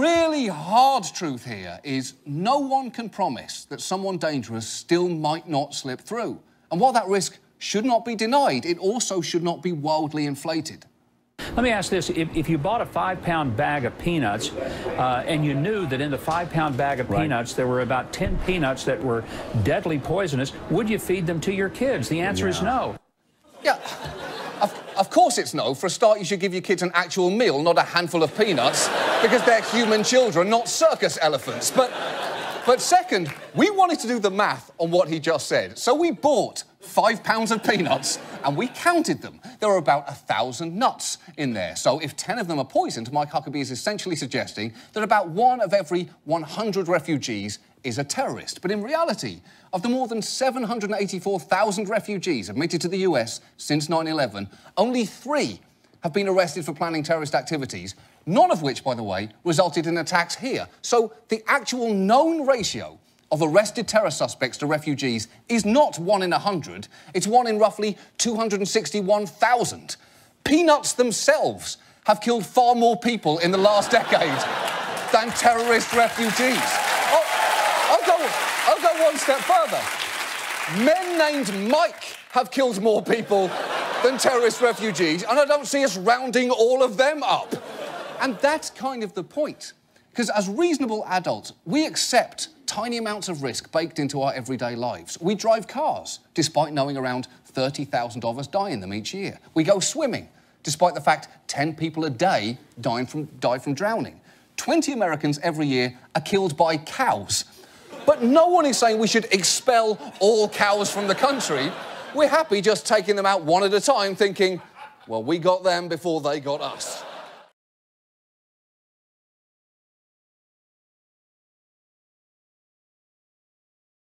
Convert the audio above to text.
the really hard truth here is no one can promise that someone dangerous still might not slip through. And while that risk should not be denied, it also should not be wildly inflated. Let me ask this. If, if you bought a five pound bag of peanuts uh, and you knew that in the five pound bag of right. peanuts there were about 10 peanuts that were deadly poisonous, would you feed them to your kids? The answer yeah. is no. Yeah. Of, course it's no. For a start, you should give your kids an actual meal, not a handful of peanuts, because they're human children, not circus elephants. But, but second, we wanted to do the math on what he just said. So we bought five pounds of peanuts and we counted them. There are about a thousand nuts in there. So if 10 of them are poisoned, Mike Huckabee is essentially suggesting that about one of every 100 refugees is a terrorist. But in reality, of the more than 784,000 refugees admitted to the US since 9 11, only three have been arrested for planning terrorist activities, none of which, by the way, resulted in attacks here. So the actual known ratio of arrested terror suspects to refugees is not one in a hundred, it's one in roughly 261,000. Peanuts themselves have killed far more people in the last decade than terrorist refugees. Oh, I'll, I'll, I'll go one step further. Men named Mike have killed more people than terrorist refugees, and I don't see us rounding all of them up. And that's kind of the point. Because as reasonable adults, we accept tiny amounts of risk baked into our everyday lives. We drive cars, despite knowing around 30,000 of us die in them each year. We go swimming, despite the fact 10 people a day die from, die from drowning. 20 Americans every year are killed by cows. But no one is saying we should expel all cows from the country. We're happy just taking them out one at a time, thinking, well, we got them before they got us.